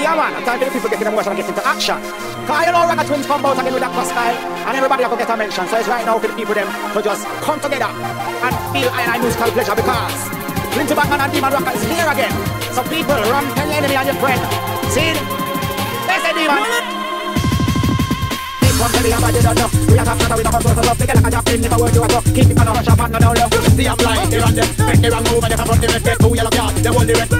Yeah, man, I'm the people getting emotional get into action. Cause you know Ragga Twins come out again with that style, and everybody have to get a mention. So it's right now for the people them to just come together and feel I and I musical pleasure because Flinty Badman and Deman Rocker is here again. So people, run, tell your enemy and your friend. See? There's a demon. To me, I'm you don't know We are talking about a hustle, so Take a look at your film, if I word you a talk Keep it on a hush up and no low See I'm blind, here and there Make the wrong move and you can run the red Get two yellow card, they hold the red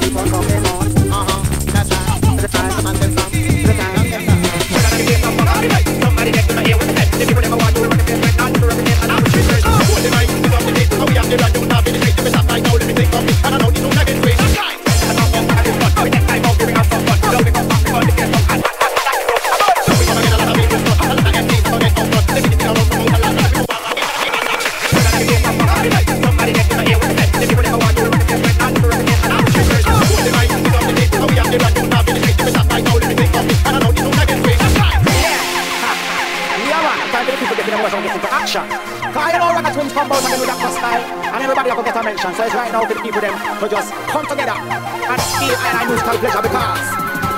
你们都没 People getting emotional get into action. Cause you know Ragga Twins come out again with that style, and everybody to get a mention. So it's right now for the people them to just come together and feel I and musical pleasure because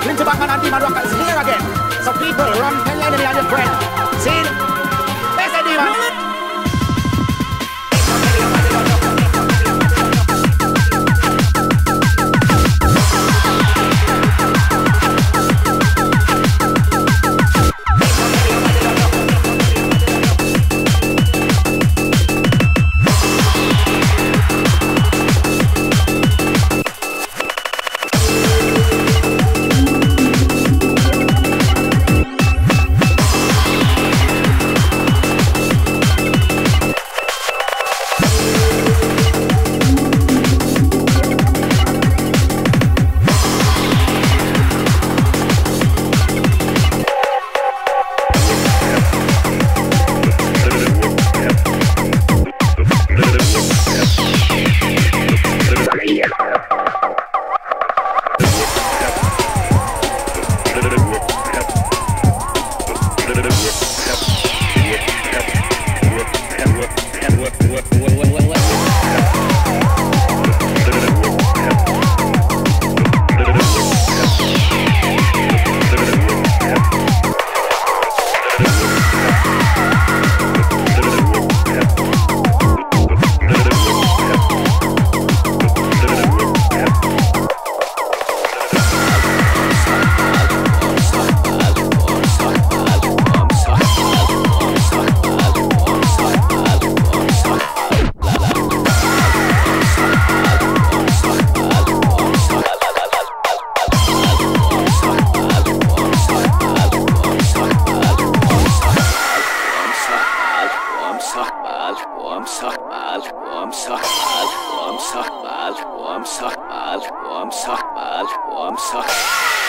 Flinty Badman and Deman Rocker is here again. So people, run, tell your enemy and your friend. See? There's a demon. alkohol, alkohol, alkohol, alkohol, alkohol, alkohol, alkohol, alkohol,